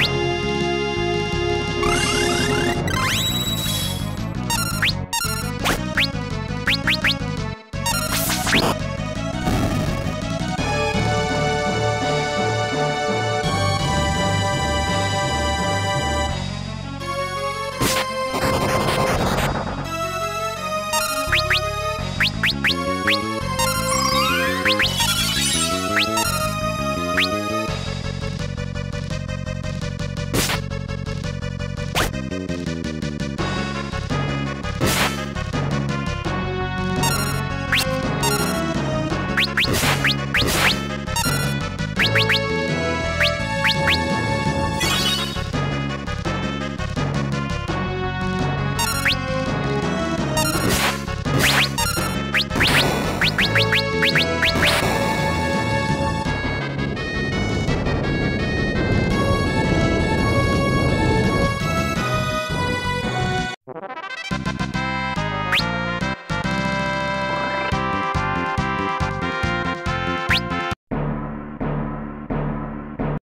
you